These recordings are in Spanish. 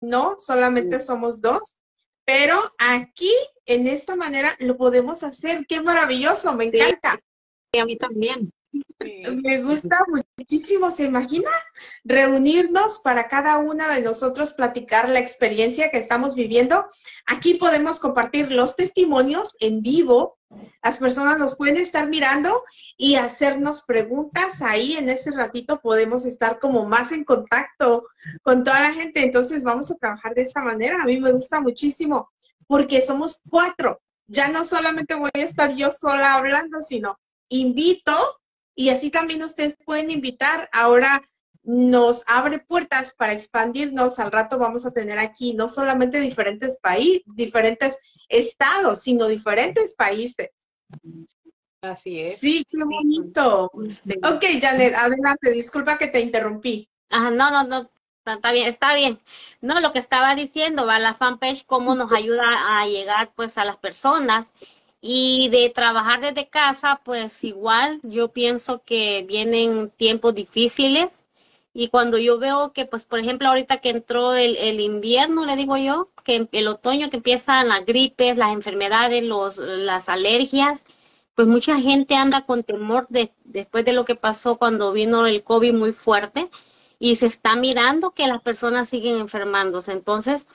no, solamente somos dos, pero aquí, en esta manera, lo podemos hacer. Qué maravilloso, me encanta. Sí, a mí también. Me gusta muchísimo, ¿se imagina? Reunirnos para cada una de nosotros platicar la experiencia que estamos viviendo. Aquí podemos compartir los testimonios en vivo. Las personas nos pueden estar mirando y hacernos preguntas. Ahí en ese ratito podemos estar como más en contacto con toda la gente. Entonces vamos a trabajar de esta manera. A mí me gusta muchísimo porque somos cuatro. Ya no solamente voy a estar yo sola hablando, sino invito y así también ustedes pueden invitar. Ahora nos abre puertas para expandirnos. Al rato vamos a tener aquí no solamente diferentes países, diferentes estados, sino diferentes países. Así es. Sí, qué bonito. Ok, Janet, adelante, disculpa que te interrumpí. Ajá, no, no, no, está bien, está bien. No, lo que estaba diciendo, va la fanpage, cómo nos ayuda a llegar pues a las personas y de trabajar desde casa, pues igual yo pienso que vienen tiempos difíciles y cuando yo veo que, pues, por ejemplo, ahorita que entró el, el invierno, le digo yo, que el otoño que empiezan las gripes, las enfermedades, los, las alergias, pues mucha gente anda con temor de, después de lo que pasó cuando vino el COVID muy fuerte y se está mirando que las personas siguen enfermándose. Entonces,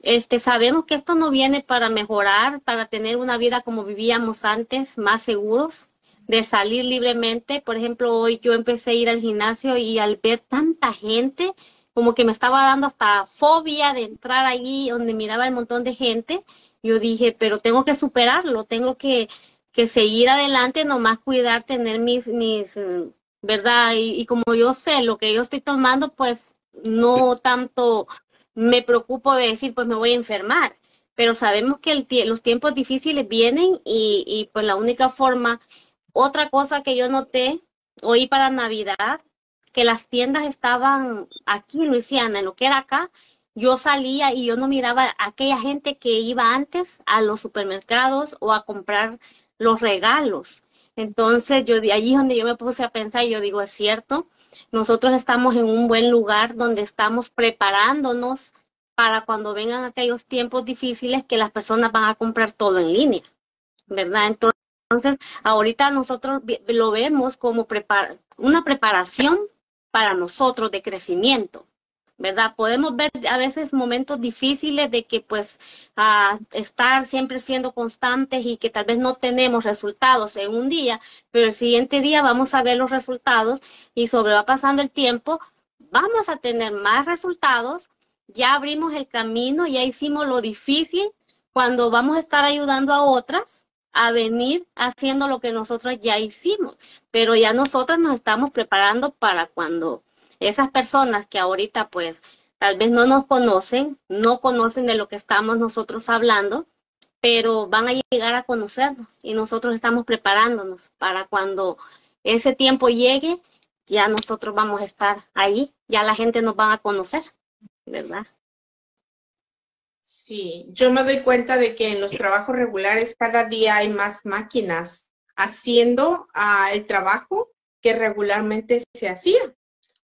este, sabemos que esto no viene para mejorar, para tener una vida como vivíamos antes, más seguros, de salir libremente. Por ejemplo, hoy yo empecé a ir al gimnasio y al ver tanta gente, como que me estaba dando hasta fobia de entrar allí donde miraba el montón de gente. Yo dije, pero tengo que superarlo, tengo que, que seguir adelante, nomás cuidar, tener mis, mis, ¿verdad? Y, y como yo sé lo que yo estoy tomando, pues no tanto me preocupo de decir, pues me voy a enfermar. Pero sabemos que el, los tiempos difíciles vienen y, y pues la única forma, otra cosa que yo noté hoy para Navidad, que las tiendas estaban aquí en Luisiana, en lo que era acá, yo salía y yo no miraba a aquella gente que iba antes a los supermercados o a comprar los regalos. Entonces, yo de allí donde yo me puse a pensar, yo digo, es cierto, nosotros estamos en un buen lugar donde estamos preparándonos para cuando vengan aquellos tiempos difíciles que las personas van a comprar todo en línea, ¿verdad? Entonces, ahorita nosotros lo vemos como una preparación para nosotros de crecimiento, ¿verdad? Podemos ver a veces momentos difíciles de que pues a estar siempre siendo constantes y que tal vez no tenemos resultados en un día, pero el siguiente día vamos a ver los resultados y sobre va pasando el tiempo, vamos a tener más resultados, ya abrimos el camino, ya hicimos lo difícil cuando vamos a estar ayudando a otras a venir haciendo lo que nosotros ya hicimos, pero ya nosotras nos estamos preparando para cuando esas personas que ahorita pues tal vez no nos conocen, no conocen de lo que estamos nosotros hablando, pero van a llegar a conocernos y nosotros estamos preparándonos para cuando ese tiempo llegue, ya nosotros vamos a estar ahí, ya la gente nos va a conocer, ¿verdad? Sí, yo me doy cuenta de que en los trabajos regulares cada día hay más máquinas haciendo uh, el trabajo que regularmente se hacía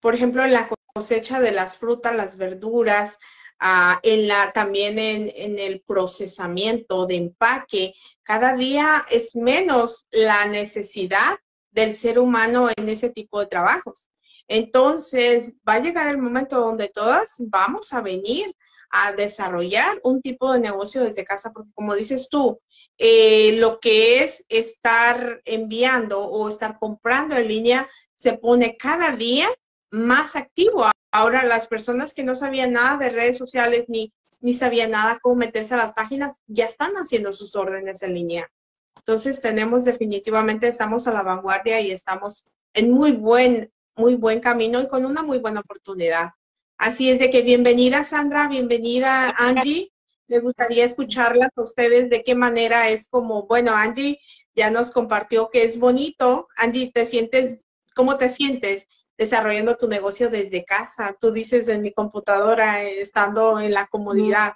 por ejemplo, en la cosecha de las frutas, las verduras, uh, en la, también en, en, el procesamiento de empaque, cada día es menos la necesidad del ser humano en ese tipo de trabajos. Entonces, va a llegar el momento donde todas vamos a venir a desarrollar un tipo de negocio desde casa, porque como dices tú, eh, lo que es estar enviando o estar comprando en línea se pone cada día más activo. Ahora las personas que no sabían nada de redes sociales ni, ni sabían nada cómo meterse a las páginas, ya están haciendo sus órdenes en línea. Entonces tenemos definitivamente, estamos a la vanguardia y estamos en muy buen, muy buen camino y con una muy buena oportunidad. Así es de que bienvenida Sandra, bienvenida Angie. Me gustaría escucharlas a ustedes de qué manera es como, bueno, Angie ya nos compartió que es bonito. Angie, ¿te sientes, cómo te sientes? desarrollando tu negocio desde casa. Tú dices en mi computadora, eh, estando en la comodidad.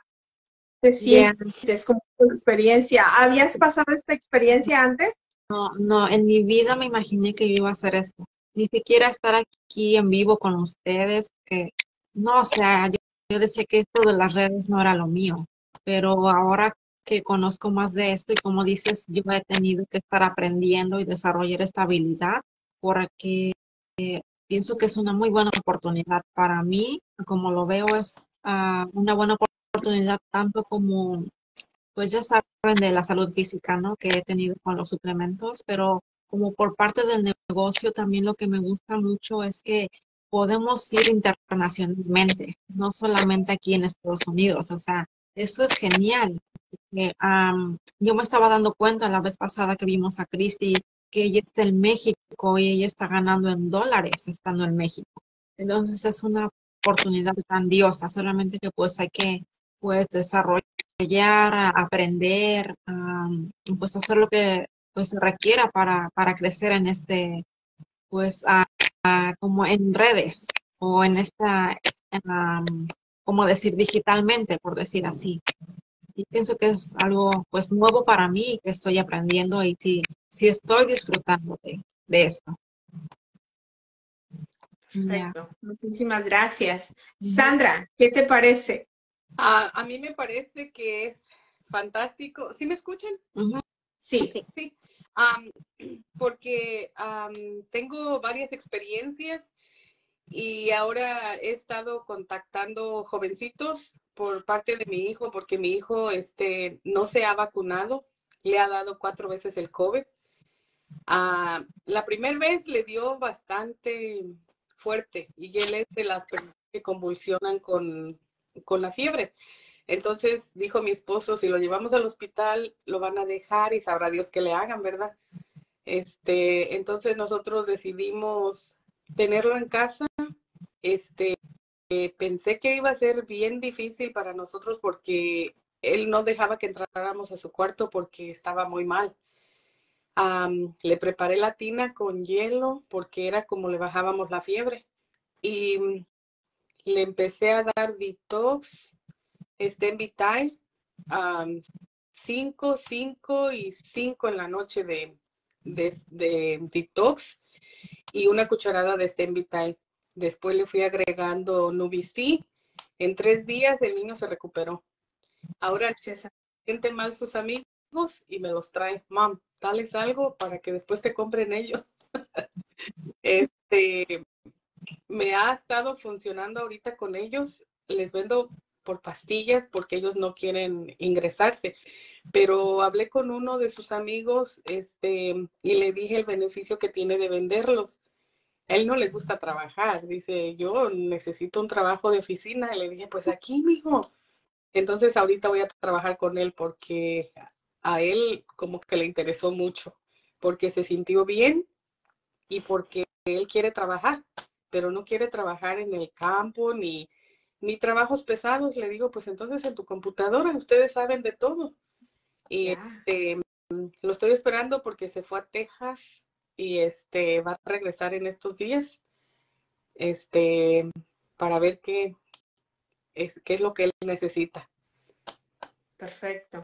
Te sientes como tu experiencia. ¿Habías pasado esta experiencia antes? No, no, en mi vida me imaginé que yo iba a hacer esto. Ni siquiera estar aquí en vivo con ustedes, que no, o sea, yo yo decía que esto de las redes no era lo mío, pero ahora que conozco más de esto y como dices, yo he tenido que estar aprendiendo y desarrollar esta habilidad porque eh, pienso que es una muy buena oportunidad para mí, como lo veo, es uh, una buena oportunidad tanto como, pues ya saben, de la salud física, ¿no? Que he tenido con los suplementos, pero como por parte del negocio también lo que me gusta mucho es que podemos ir internacionalmente, no solamente aquí en Estados Unidos, o sea, eso es genial. Um, yo me estaba dando cuenta la vez pasada que vimos a Christy que ella está en México y ella está ganando en dólares estando en México. Entonces es una oportunidad grandiosa, solamente que pues hay que pues desarrollar, aprender, pues hacer lo que pues se requiera para, para crecer en este, pues como en redes o en esta, como decir, digitalmente, por decir así y pienso que es algo pues nuevo para mí que estoy aprendiendo y sí, sí estoy disfrutando de, esto. Perfecto, muchísimas gracias. Sandra, ¿qué te parece? a mí me parece que es fantástico. ¿Sí me escuchan? Sí. Sí, porque tengo varias experiencias y ahora he estado contactando jovencitos por parte de mi hijo, porque mi hijo este, no se ha vacunado, le ha dado cuatro veces el COVID. Ah, la primera vez le dio bastante fuerte y él es de las personas que convulsionan con, con la fiebre. Entonces dijo mi esposo, si lo llevamos al hospital, lo van a dejar y sabrá Dios que le hagan, ¿verdad? Este, entonces nosotros decidimos tenerlo en casa. Este, pensé que iba a ser bien difícil para nosotros porque él no dejaba que entráramos a su cuarto porque estaba muy mal. le preparé la tina con hielo porque era como le bajábamos la fiebre. Y le empecé a dar detox, este Vital, um, cinco, cinco y cinco en la noche de, de, detox y una cucharada de Stem Vital. Después le fui agregando Nubici. En tres días el niño se recuperó. Ahora se siente mal sus amigos y me los trae. Mam, dales algo para que después te compren ellos. este, me ha estado funcionando ahorita con ellos. Les vendo por pastillas porque ellos no quieren ingresarse. Pero hablé con uno de sus amigos este, y le dije el beneficio que tiene de venderlos él no le gusta trabajar. Dice, yo necesito un trabajo de oficina. Le dije, pues aquí, mijo. Entonces ahorita voy a trabajar con él porque a él como que le interesó mucho, porque se sintió bien y porque él quiere trabajar, pero no quiere trabajar en el campo ni, ni trabajos pesados. Le digo, pues entonces en tu computadora ustedes saben de todo. Y este, lo estoy esperando porque se fue a Texas y este va a regresar en estos días este para ver qué es qué es lo que él necesita. Perfecto.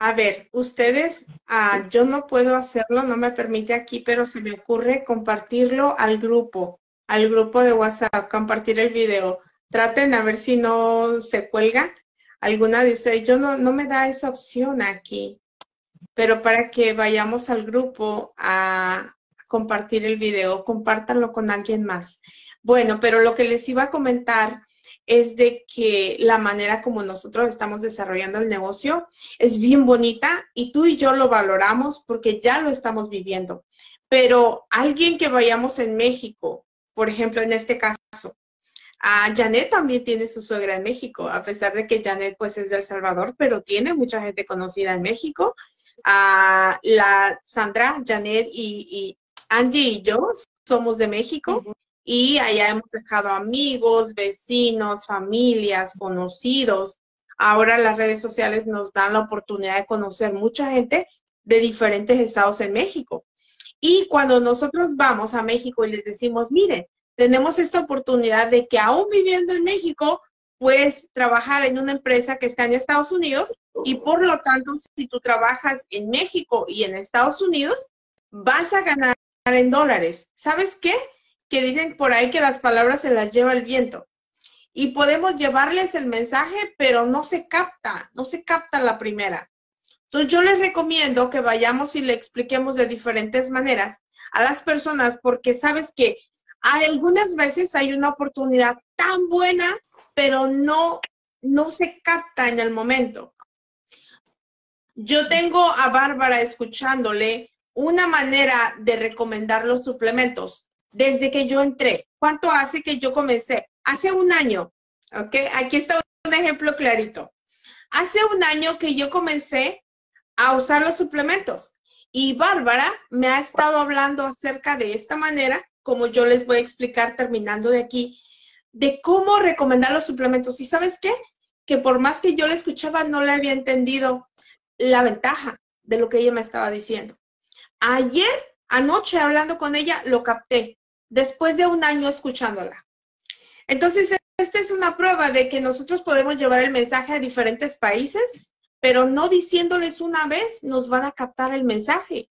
A ver, ustedes, ah, yo no puedo hacerlo, no me permite aquí, pero se me ocurre compartirlo al grupo, al grupo de WhatsApp, compartir el video. Traten a ver si no se cuelga alguna de ustedes. Yo no, no me da esa opción aquí pero para que vayamos al grupo a compartir el video, compártanlo con alguien más. Bueno, pero lo que les iba a comentar es de que la manera como nosotros estamos desarrollando el negocio es bien bonita y tú y yo lo valoramos porque ya lo estamos viviendo. Pero alguien que vayamos en México, por ejemplo, en este caso, a Janet también tiene su suegra en México, a pesar de que Janet pues es de El Salvador, pero tiene mucha gente conocida en México a la Sandra, Janet y, Angie y yo somos de México y allá hemos dejado amigos, vecinos, familias, conocidos. Ahora las redes sociales nos dan la oportunidad de conocer mucha gente de diferentes estados en México. Y cuando nosotros vamos a México y les decimos, miren, tenemos esta oportunidad de que aún viviendo en México, puedes trabajar en una empresa que está en Estados Unidos y por lo tanto, si tú trabajas en México y en Estados Unidos, vas a ganar en dólares. ¿Sabes qué? Que dicen por ahí que las palabras se las lleva el viento. y podemos llevarles el mensaje, pero no se capta, no se capta la primera. Entonces yo les recomiendo que vayamos y le expliquemos de diferentes maneras a las personas porque sabes que algunas veces hay una oportunidad tan buena, pero no, no se capta en el momento. Yo tengo a Bárbara escuchándole una manera de recomendar los suplementos desde que yo entré. ¿Cuánto hace que yo comencé? Hace un año, ¿ok? Aquí está un ejemplo clarito. Hace un año que yo comencé a usar los suplementos y Bárbara me ha estado hablando acerca de esta manera, como yo les voy a explicar terminando de aquí, de cómo recomendar los suplementos. ¿Y sabes qué? Que por más que yo le escuchaba, no le había entendido la ventaja de lo que ella me estaba diciendo. Ayer, anoche, hablando con ella, lo capté, después de un año escuchándola. Entonces, esta es una prueba de que nosotros podemos llevar el mensaje a diferentes países, pero no diciéndoles una vez, nos van a captar el mensaje.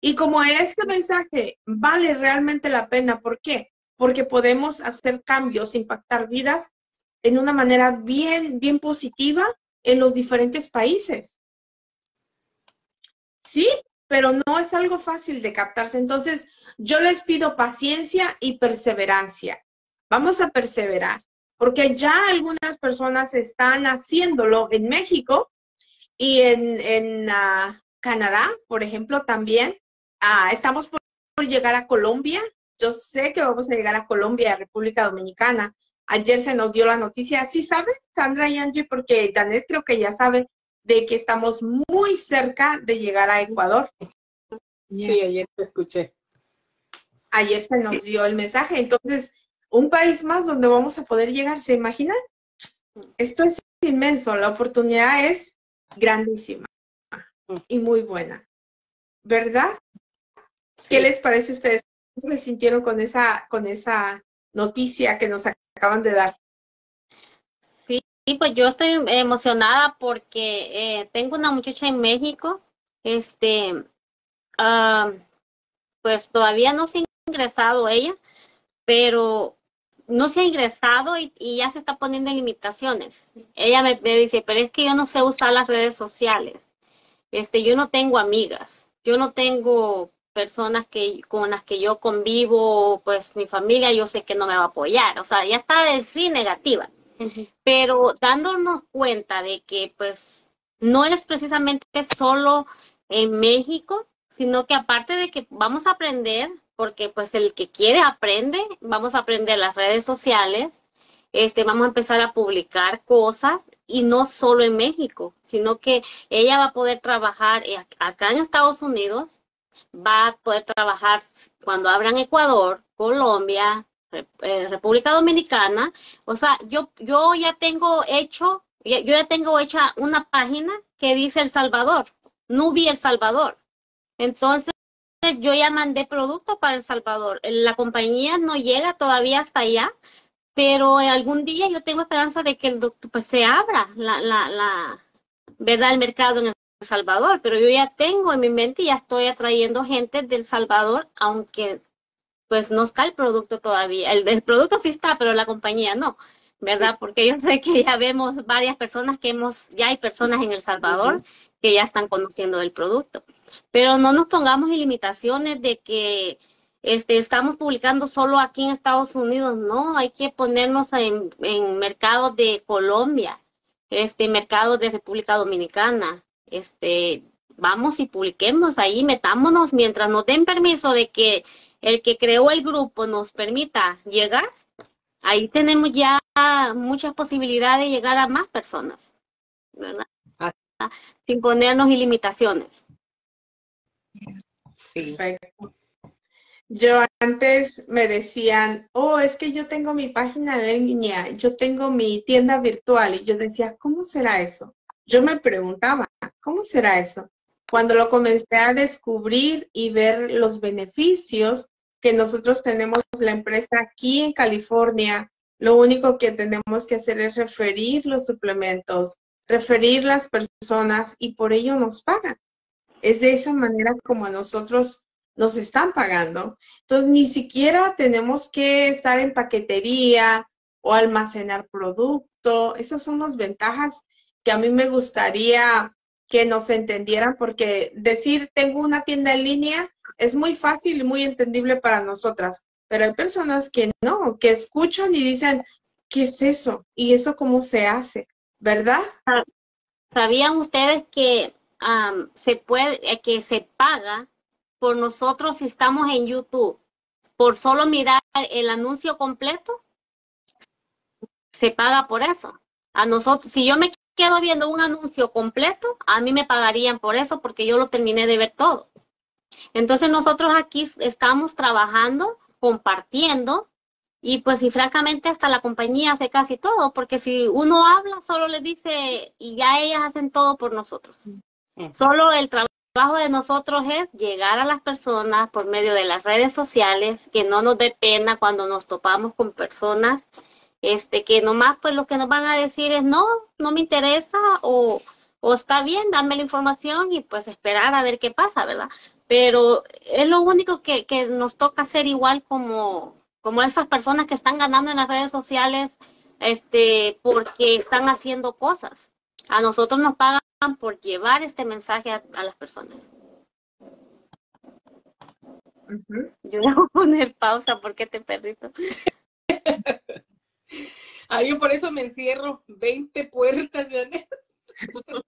Y como este mensaje vale realmente la pena, ¿por qué? Porque podemos hacer cambios, impactar vidas en una manera bien, bien positiva en los diferentes países. Sí, pero no es algo fácil de captarse. Entonces, yo les pido paciencia y perseverancia. Vamos a perseverar, porque ya algunas personas están haciéndolo en México y en, ah, Canadá, por ejemplo, también. Ah, estamos por, llegar a Colombia. Yo sé que vamos a llegar a Colombia, a República Dominicana. Ayer se nos dio la noticia. ¿Sí sabe, Sandra y Angie? Porque Janet creo que ya sabe de que estamos muy cerca de llegar a Ecuador. Sí, ayer te escuché. Ayer se nos dio el mensaje. Entonces, un país más donde vamos a poder llegar, ¿se imaginan? Esto es inmenso, la oportunidad es grandísima y muy buena. ¿Verdad? ¿Qué les parece a ustedes? ¿Cómo se sintieron con esa, con esa noticia que nos acaban de dar? Sí, pues yo estoy emocionada porque eh, tengo una muchacha en México, este, ah, pues todavía no se ha ingresado ella, pero no se ha ingresado y, ya se está poniendo limitaciones. Ella me, dice, pero es que yo no sé usar las redes sociales. Este, yo no tengo amigas, yo no tengo personas que, con las que yo convivo, pues mi familia yo sé que no me va a apoyar. O sea, ya está de sí negativa. Pero dándonos cuenta de que pues no es precisamente solo en México, sino que aparte de que vamos a aprender porque pues el que quiere aprende, vamos a aprender las redes sociales, este, vamos a empezar a publicar cosas y no solo en México, sino que ella va a poder trabajar acá en Estados Unidos, va a poder trabajar cuando abran Ecuador, Colombia, eh, República Dominicana. O sea, yo, yo ya tengo hecho, yo ya tengo hecha una página que dice El Salvador, Nubi El Salvador. Entonces, yo ya mandé producto para El Salvador. La compañía no llega todavía hasta allá, pero algún día yo tengo esperanza de que el pues, se abra la, la, la, ¿verdad? el mercado en El Salvador, pero yo ya tengo en mi mente y ya estoy atrayendo gente del Salvador, aunque pues no está el producto todavía. El, el producto sí está, pero la compañía no. ¿verdad? Porque yo sé que ya vemos varias personas que hemos, ya hay personas en El Salvador que ya están conociendo del producto. Pero no nos pongamos en limitaciones de que este, estamos publicando solo aquí en Estados Unidos, no, hay que ponernos en, en mercados de Colombia, este, mercados de República Dominicana, este, vamos y publiquemos ahí, metámonos mientras nos den permiso de que el que creó el grupo nos permita llegar, ahí tenemos ya muchas posibilidades de llegar a más personas, ¿verdad? Ah. Sin ponernos limitaciones. Perfecto. Yo antes me decían, oh, es que yo tengo mi página en línea, yo tengo mi tienda virtual y yo decía, ¿cómo será eso? Yo me preguntaba, ¿cómo será eso? Cuando lo comencé a descubrir y ver los beneficios que nosotros tenemos la empresa aquí en California, lo único que tenemos que hacer es referir los suplementos, referir las personas y por ello nos pagan. Es de esa manera como a nosotros nos están pagando. Entonces, ni siquiera tenemos que estar en paquetería o almacenar producto. Esas son las ventajas que a mí me gustaría que nos entendieran, porque decir tengo una tienda en línea es muy fácil y muy entendible para nosotras, pero hay personas que no, que escuchan y dicen, ¿qué es eso? ¿Y eso cómo se hace? ¿Verdad? ¿Sabían ustedes que se puede, eh, que se paga por nosotros si estamos en YouTube? Por solo mirar el anuncio completo, se paga por eso. A nosotros, si yo me quedo viendo un anuncio completo, a mí me pagarían por eso porque yo lo terminé de ver todo. Entonces nosotros aquí estamos trabajando, compartiendo y pues y francamente hasta la compañía hace casi todo, porque si uno habla solo le dice y ya ellas hacen todo por nosotros. Solo el trabajo de nosotros es llegar a las personas por medio de las redes sociales, que no nos dé pena cuando nos topamos con personas este, que nomás pues lo que nos van a decir es no, no me interesa o, o está bien, dame la información y pues esperar a ver qué pasa, ¿verdad? Pero es lo único que, que nos toca hacer igual como, como esas personas que están ganando en las redes sociales este, porque están haciendo cosas. A nosotros nos pagan por llevar este mensaje a, las personas. Yo voy a poner pausa porque este perrito. Ah, yo por eso me encierro 20 puertas, Janet.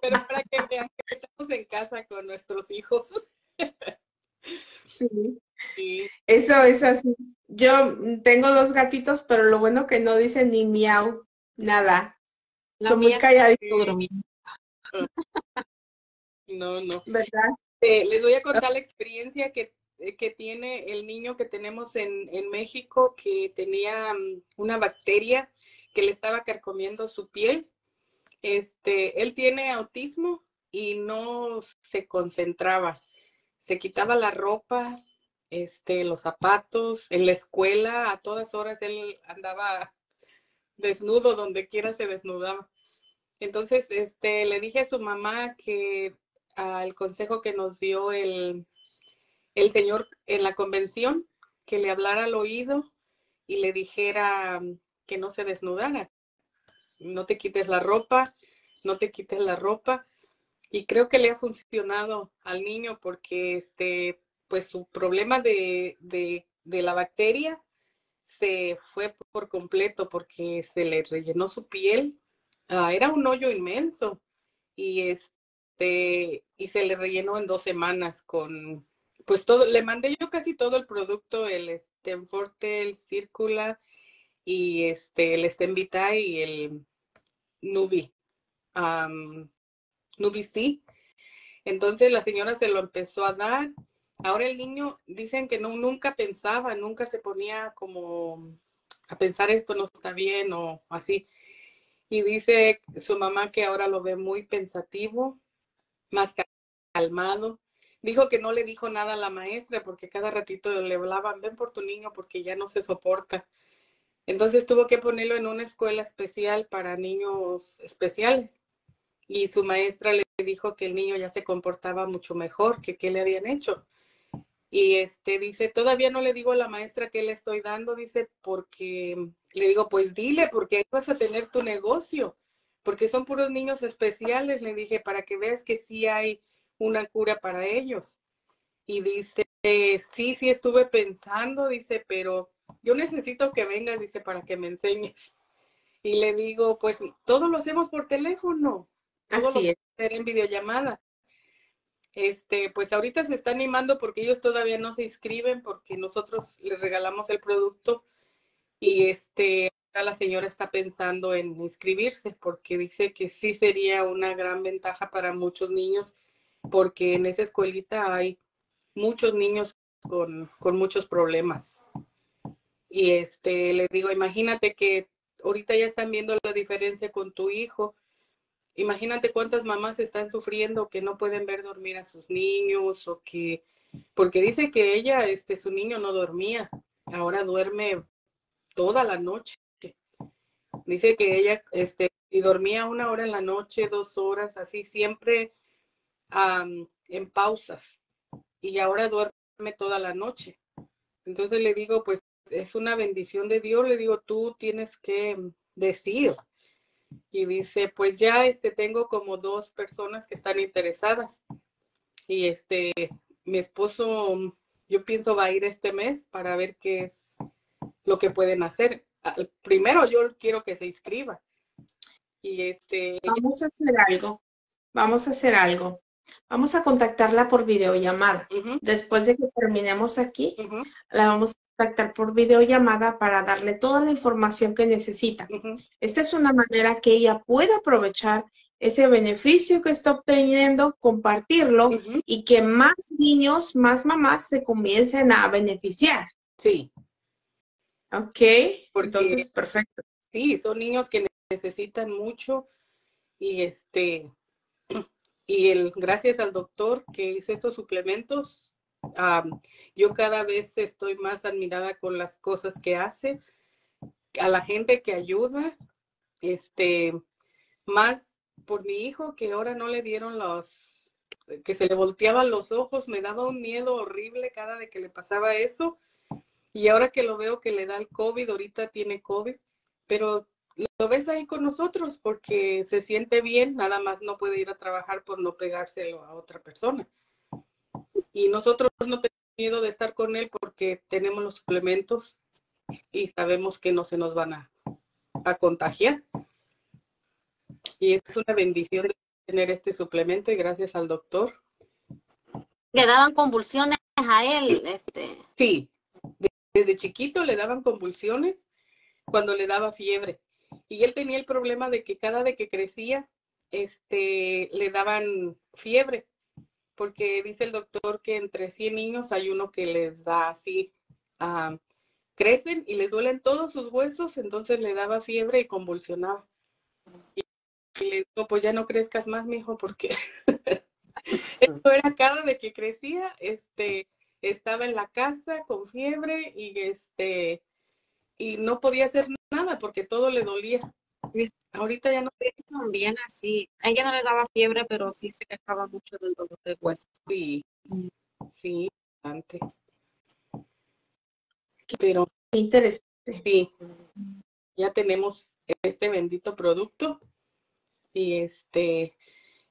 Pero para que vean que estamos en casa con nuestros hijos. Sí. sí. Eso es así. Yo tengo dos gatitos, pero lo bueno que no dicen ni miau, nada. Son muy calladitos. No, no. ¿Verdad? Eh, les voy a contar la experiencia que eh, que tiene el niño que tenemos en, en México, que tenía mm, una bacteria que le estaba carcomiendo su piel. Este, él tiene autismo y no se concentraba. Se quitaba la ropa, este, los zapatos, en la escuela, a todas horas él andaba desnudo, donde quiera se desnudaba. Entonces, este, le dije a su mamá que al consejo que nos dio el, el Señor en la convención que le hablara al oído y le dijera que no se desnudara. No te quites la ropa, no te quites la ropa. Y creo que le ha funcionado al niño porque este, pues su problema de, de, de la bacteria se fue por completo porque se le rellenó su piel. Ah, era un hoyo inmenso y este y se le rellenó en dos semanas con pues todo, le mandé yo casi todo el producto, el Stenforte, el Circula y este, el Stenvita y el Nubi, Nubi sí. Entonces la señora se lo empezó a dar. Ahora el niño, dicen que no, nunca pensaba, nunca se ponía como a pensar esto no está bien o así. Y dice su mamá que ahora lo ve muy pensativo, más calmado Dijo que no le dijo nada a la maestra porque cada ratito le hablaban, ven por tu niño porque ya no se soporta. Entonces tuvo que ponerlo en una escuela especial para niños especiales. Y su maestra le dijo que el niño ya se comportaba mucho mejor que qué le habían hecho. Y este dice, todavía no le digo a la maestra qué le estoy dando, dice, porque le digo, pues dile, porque ahí vas a tener tu negocio, porque son puros niños especiales, le dije, para que veas que sí hay una cura para ellos. Y dice, sí, sí estuve pensando, dice, pero yo necesito que vengas, dice, para que me enseñes. Y le digo, pues todo lo hacemos por teléfono, todo lo es. hacer en videollamada. Este, pues ahorita se está animando porque ellos todavía no se inscriben porque nosotros les regalamos el producto y este, la señora está pensando en inscribirse porque dice que sí sería una gran ventaja para muchos niños porque en esa escuelita hay muchos niños con, muchos problemas. Y este, le digo, imagínate que ahorita ya están viendo la diferencia con tu hijo. Imagínate cuántas mamás están sufriendo que no pueden ver dormir a sus niños o que, porque dice que ella, este, su niño no dormía, ahora duerme toda la noche. Dice que ella, este, y dormía una hora en la noche, dos horas, así siempre en pausas y ahora duerme toda la noche. Entonces le digo, pues es una bendición de Dios. Le digo, tú tienes que decir. Y dice, pues ya este, tengo como dos personas que están interesadas. Y este, mi esposo, yo pienso va a ir este mes para ver qué es lo que pueden hacer. Primero yo quiero que se inscriba. Y este. Vamos a hacer algo. Vamos a hacer algo. Vamos a contactarla por videollamada. Después de que terminemos aquí, la vamos a contactar por videollamada para darle toda la información que necesita. Esta es una manera que ella puede aprovechar ese beneficio que está obteniendo, compartirlo y que más niños, más mamás se comiencen a beneficiar. Sí. Ok, entonces perfecto. Sí, son niños que necesitan mucho y este y el gracias al doctor que hizo estos suplementos, yo cada vez estoy más admirada con las cosas que hace, a la gente que ayuda, este, más por mi hijo que ahora no le dieron los, que se le volteaban los ojos, me daba un miedo horrible cada vez que le pasaba eso. Y ahora que lo veo que le da el COVID, ahorita tiene COVID, pero lo ves ahí con nosotros porque se siente bien, nada más no puede ir a trabajar por no pegárselo a otra persona. Y nosotros no tenemos miedo de estar con él porque tenemos los suplementos y sabemos que no se nos van a, a contagiar. Y es una bendición tener este suplemento y gracias al doctor. Le daban convulsiones a él, este. Sí, desde chiquito le daban convulsiones cuando le daba fiebre. Y él tenía el problema de que cada vez que crecía, este, le daban fiebre, porque dice el doctor que entre 100 niños hay uno que les da así, ah, crecen y les duelen todos sus huesos, entonces le daba fiebre y convulsionaba. Y, le digo, pues ya no crezcas más, mijo, porque esto era cada vez que crecía, este, estaba en la casa con fiebre y este, y no podía hacer nada porque todo le dolía. Ahorita ya no. También así. A ella no le daba fiebre, pero sí se quejaba mucho del dolor de huesos. Sí, mm. sí, bastante. Pero. interesante. Sí, ya tenemos este bendito producto y este,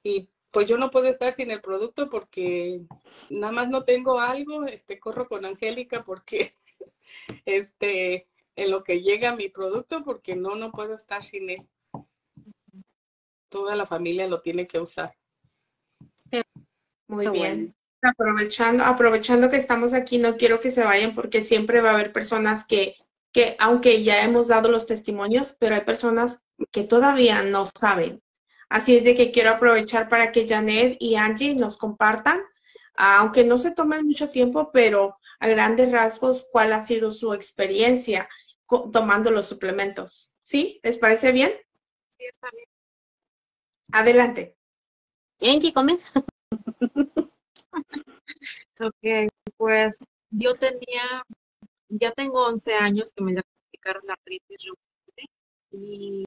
y pues yo no puedo estar sin el producto porque nada más no tengo algo, este, corro con Angélica porque, este, en lo que llega mi producto porque no, no puedo estar sin él. Toda la familia lo tiene que usar. Muy bien. Aprovechando, aprovechando que estamos aquí, no quiero que se vayan porque siempre va a haber personas que, que, aunque ya hemos dado los testimonios, pero hay personas que todavía no saben. Así es de que quiero aprovechar para que Janet y Angie nos compartan, aunque no se tomen mucho tiempo, pero a grandes rasgos, cuál ha sido su experiencia tomando los suplementos. ¿Sí? ¿Les parece bien? Sí, está bien. Adelante. Angie, comienza. ok, pues yo tenía, ya tengo 11 años que me diagnosticaron la artritis y,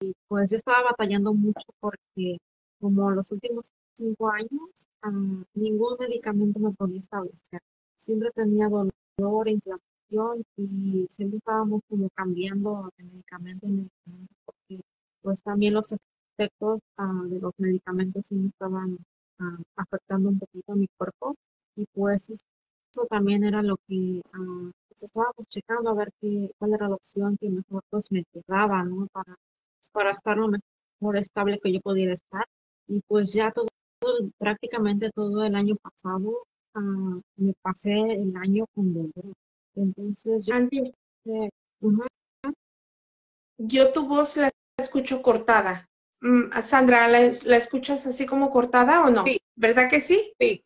y, pues yo estaba batallando mucho porque como los últimos cinco años, ah, ningún medicamento me podía establecer. Siempre tenía dolor, inflamación y siempre estábamos como cambiando de medicamento en medicamento porque pues también los efectos ah, de los medicamentos sí me estaban ah, afectando un poquito a mi cuerpo y pues eso, también era lo que uh, estábamos checando a ver qué, cuál era la opción que mejor pues me quedaba, ¿no? Para, pues, estar lo mejor estable que yo pudiera estar y pues ya todo, prácticamente todo el año pasado me pasé el año con dolor entonces, yo, yo tu voz la escucho cortada. Mm, Sandra, ¿la, escuchas así como cortada o no? Sí. ¿Verdad que sí? Sí.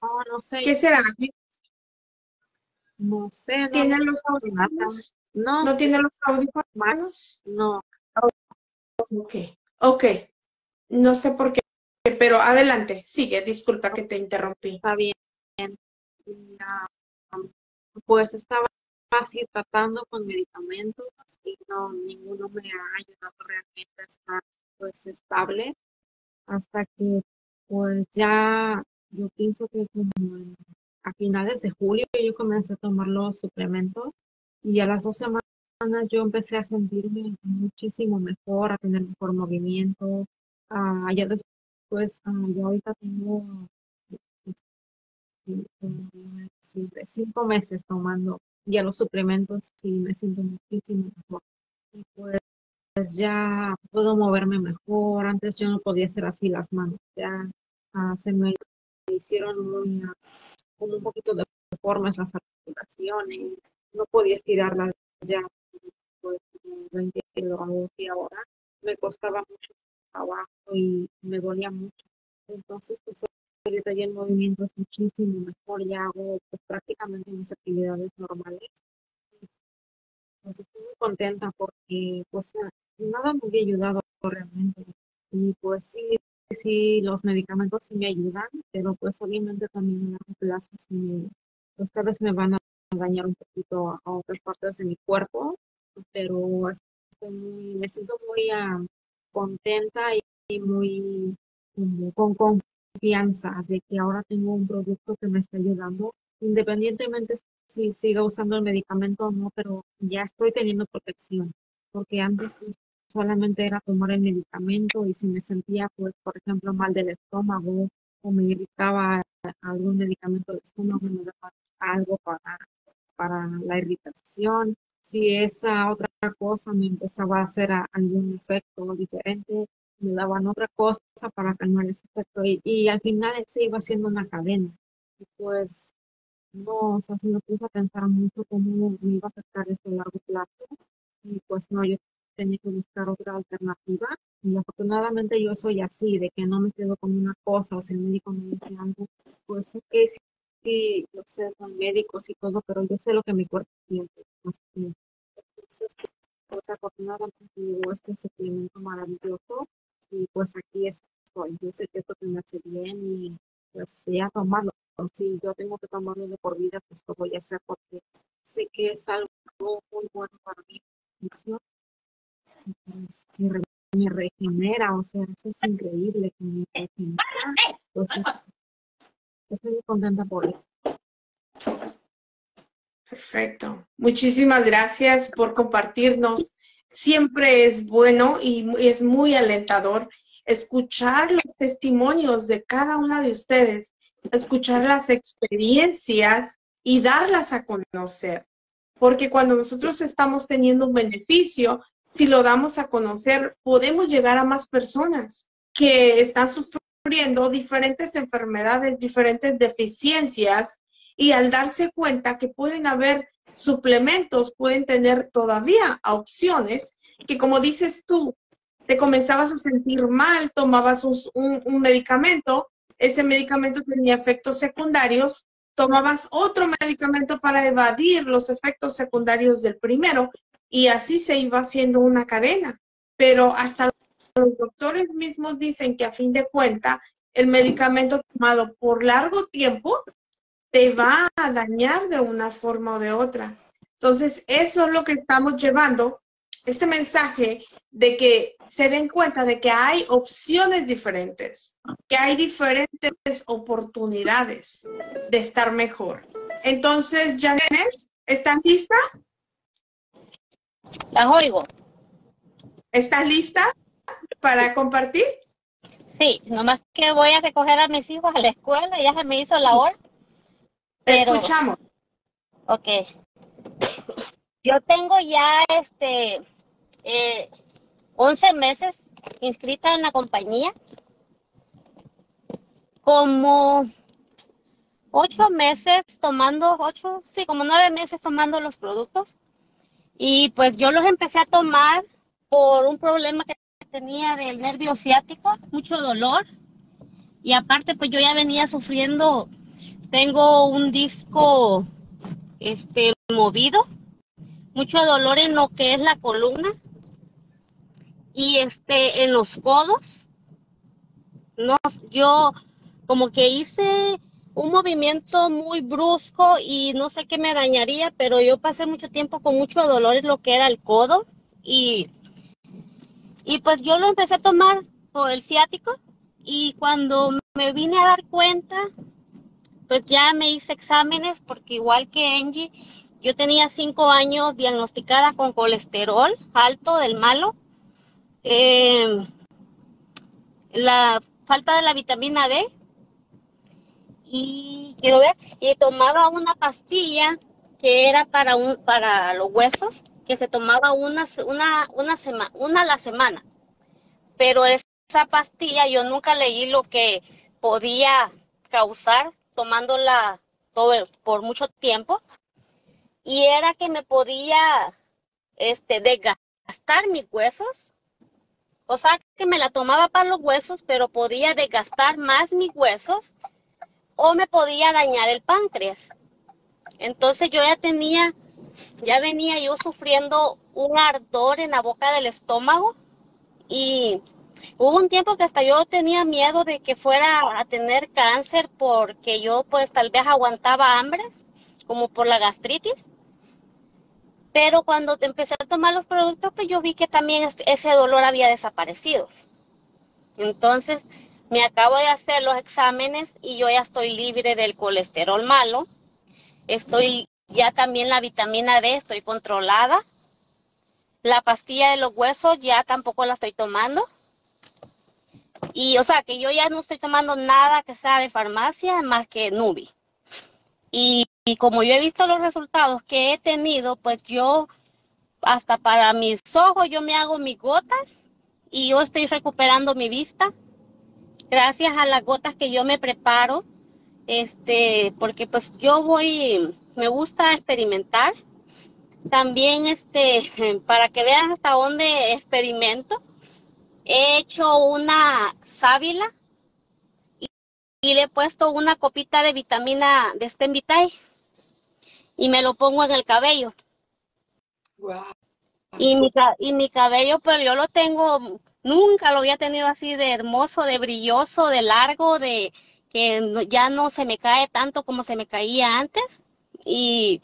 no sé. ¿Qué será? No sé. ¿Tiene los audífonos? No. ¿No tiene los audífonos? No. Ok, ok. No sé por qué, pero adelante, sigue, disculpa que te interrumpí. Está bien pues estaba así tratando con medicamentos y no, ninguno me ha ayudado realmente a estar pues estable hasta que pues ya yo pienso que como a finales de julio yo comencé a tomar los suplementos y a las dos semanas yo empecé a sentirme muchísimo mejor, a tener mejor movimiento. Ya después, ah, yo ahorita tengo cinco meses tomando ya los suplementos y me siento muchísimo mejor. Y pues ya puedo moverme mejor. Antes yo no podía hacer así las manos. Ya ah, se me hicieron muy, como un poquito de formas las articulaciones. No podía estirarlas ya pues, y ahora me costaba mucho trabajo y me dolía mucho. Entonces, pues ahorita ya el movimiento es muchísimo mejor, ya hago pues, prácticamente mis actividades normales. Pues estoy muy contenta porque pues nada me había ayudado realmente. Y pues sí, sí, los medicamentos sí me ayudan, pero pues obviamente también a largo plazo sí me, pues tal vez me van a dañar un poquito a, otras partes de mi cuerpo, pero estoy muy, me siento muy uh, contenta y, muy con confianza de que ahora tengo un producto que me está ayudando, independientemente si siga usando el medicamento o no, pero ya estoy teniendo protección, porque antes pues, solamente era tomar el medicamento y si me sentía, pues, por ejemplo, mal del estómago o me irritaba algún medicamento del estómago, me daba algo para, para la irritación. Si esa otra cosa me empezaba a hacer algún efecto diferente, me daban otra cosa para calmar ese efecto y, y al final se iba haciendo una cadena. Y pues no, o sea, si me puse a pensar mucho cómo me iba a afectar esto a largo plazo y pues no, yo tenía que buscar otra alternativa. Y afortunadamente yo soy así, de que no me quedo con una cosa, o si el médico me dice algo, pues ok, sí, sí, yo sé, son médicos y todo, pero yo sé lo que mi cuerpo siente. Entonces, pues afortunadamente llegó este suplemento maravilloso y pues aquí estoy. Yo sé que esto me hace bien y pues ya tomarlo. Si yo tengo que tomarlo de por vida, pues lo voy a hacer porque sé que es algo muy bueno para mí me regenera, o sea, eso es increíble que me. Entonces, estoy contenta por eso. Perfecto. Muchísimas gracias por compartirnos. Siempre es bueno y es muy alentador escuchar los testimonios de cada una de ustedes, escuchar las experiencias y darlas a conocer. Porque cuando nosotros estamos teniendo un beneficio, si lo damos a conocer, podemos llegar a más personas que están sufriendo diferentes enfermedades, diferentes deficiencias, y al darse cuenta que pueden haber suplementos, pueden tener todavía opciones que, como dices tú, te comenzabas a sentir mal, tomabas un, medicamento, ese medicamento tenía efectos secundarios, tomabas otro medicamento para evadir los efectos secundarios del primero y así se iba haciendo una cadena. Pero hasta los doctores mismos dicen que a fin de cuenta el medicamento tomado por largo tiempo te va a dañar de una forma o de otra. Entonces, eso es lo que estamos llevando, este mensaje de que se den cuenta de que hay opciones diferentes, que hay diferentes oportunidades de estar mejor. Entonces, Janet, ¿estás lista? Las oigo. ¿Estás lista para compartir? Sí, nomás que voy a recoger a mis hijos a la escuela, ya se me hizo la hora. Escuchamos. Ok. Yo tengo ya este eh, 11 meses inscrita en la compañía. Como ocho meses tomando, ocho, sí, como nueve meses tomando los productos. Y pues yo los empecé a tomar por un problema que tenía del nervio ciático, mucho dolor. Y aparte, pues yo ya venía sufriendo, tengo un disco este movido, mucho dolor en lo que es la columna y este en los codos. No, yo como que hice un movimiento muy brusco y no sé qué me dañaría, pero yo pasé mucho tiempo con mucho dolor en lo que era el codo y, y pues yo lo empecé a tomar por el ciático y cuando me vine a dar cuenta, pues ya me hice exámenes porque igual que Angie, yo tenía cinco años diagnosticada con colesterol alto del malo, eh, la falta de la vitamina D y quiero ver, y tomaba una pastilla que era para un, para los huesos, que se tomaba una, una, una, semana una a la semana. Pero esa pastilla yo nunca leí lo que podía causar tomándola por mucho tiempo. Y era que me podía este, desgastar mis huesos. O sea, que me la tomaba para los huesos, pero podía desgastar más mis huesos o me podía dañar el páncreas. Entonces yo ya tenía, ya venía yo sufriendo un ardor en la boca del estómago y hubo un tiempo que hasta yo tenía miedo de que fuera a tener cáncer porque yo pues tal vez aguantaba hambre, como por la gastritis. Pero cuando empecé a tomar los productos, pues yo vi que también ese dolor había desaparecido. Entonces, me acabo de hacer los exámenes y yo ya estoy libre del colesterol malo. Estoy ya también la vitamina D, estoy controlada. La pastilla de los huesos ya tampoco la estoy tomando. Y o sea que yo ya no estoy tomando nada que sea de farmacia más que Nubi. Y, y como yo he visto los resultados que he tenido, pues yo hasta para mis ojos yo me hago mis gotas y yo estoy recuperando mi vista gracias a las gotas que yo me preparo, este, porque pues yo voy, me gusta experimentar. También, este, para que vean hasta dónde experimento, he hecho una sábila y, le he puesto una copita de vitamina de este y me lo pongo en el cabello. Y mi, y mi cabello, pero yo lo tengo Nunca lo había tenido así de hermoso, de brilloso, de largo, de que ya no se me cae tanto como se me caía antes. Y,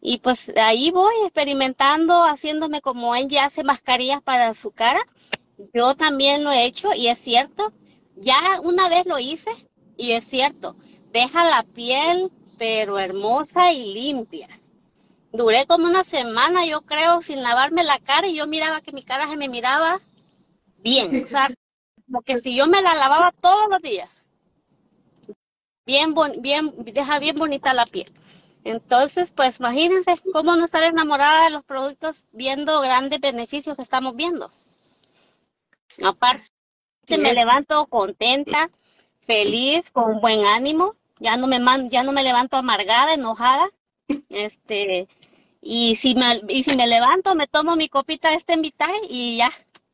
y pues ahí voy experimentando, haciéndome como ella hace mascarillas para su cara. Yo también lo he hecho y es cierto, ya una vez lo hice y es cierto, deja la piel pero hermosa y limpia. Duré como una semana, yo creo, sin lavarme la cara y yo miraba que mi cara se me miraba bien, o sea, como que si yo me la lavaba todos los días, bien, bien, deja bien bonita la piel. Entonces, pues imagínense cómo no estar enamorada de los productos viendo grandes beneficios que estamos viendo. Aparte, me levanto contenta, feliz, con buen ánimo, ya no me ya no me levanto amargada, enojada. Este, y si me, y si me levanto, me tomo mi copita de este invitaje y ya,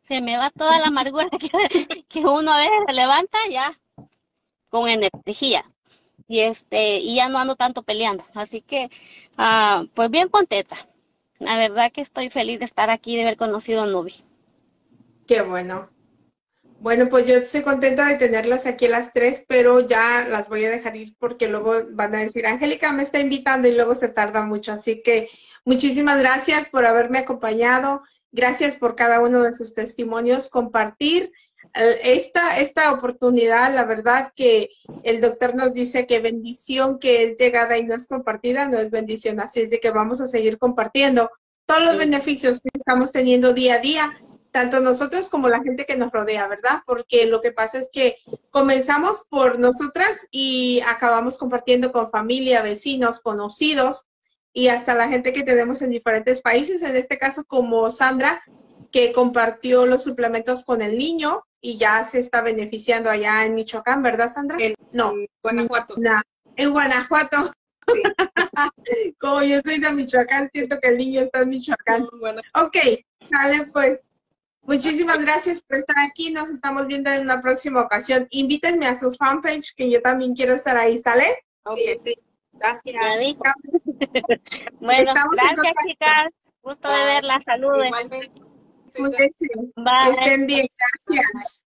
se me va toda la amargura que, uno a veces se levanta ya con energía. Y este y ya no ando tanto peleando. Así que ah, pues bien contenta. La verdad que estoy feliz de estar aquí de haber conocido a Nubi qué bueno. Bueno pues yo estoy contenta de tenerlas aquí las tres pero ya las voy a dejar ir porque luego van a decir Angélica me está invitando y luego se tarda mucho. Así que muchísimas gracias por haberme acompañado. Gracias por cada uno de sus testimonios, compartir eh, esta, esta oportunidad. La verdad que el doctor nos dice que bendición que es llegada y no es compartida, no es bendición. Así es de que vamos a seguir compartiendo todos los beneficios que estamos teniendo día a día, tanto nosotros como la gente que nos rodea, ¿verdad? Porque lo que pasa es que comenzamos por nosotras y acabamos compartiendo con familia, vecinos, conocidos, y hasta la gente que tenemos en diferentes países, en este caso como Sandra, que compartió los suplementos con el niño y ya se está beneficiando allá en Michoacán, ¿verdad, Sandra? no. En Guanajuato. en Guanajuato. como yo soy de Michoacán, siento que el niño está en Michoacán. ok, vale, pues. Muchísimas gracias por estar aquí. Nos estamos viendo en una próxima ocasión. Invítenme a sus fanpage, que yo también quiero estar ahí, ¿sale? Ok, sí. Gracias. bueno, gracias chicas. Gusto de verla. Saludos. Que estén bien. Gracias.